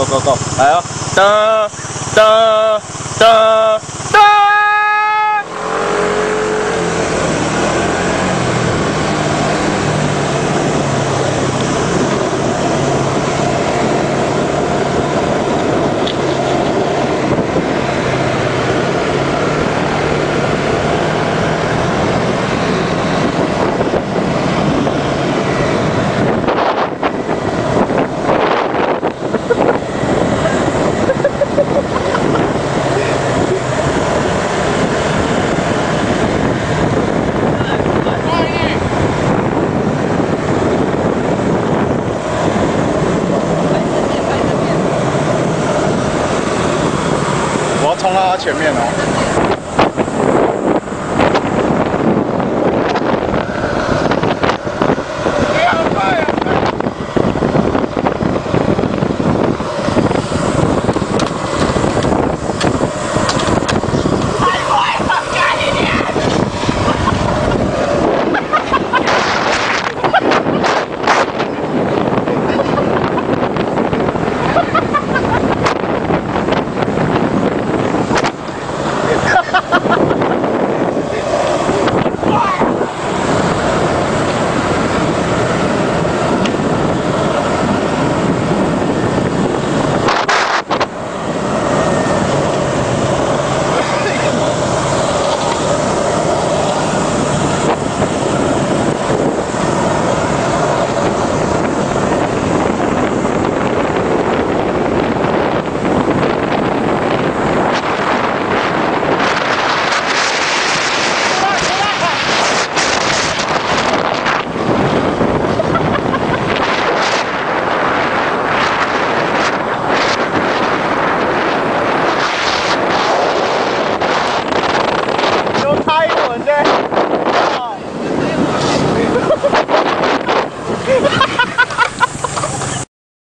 go go go，来哦，哒哒哒他前面哦。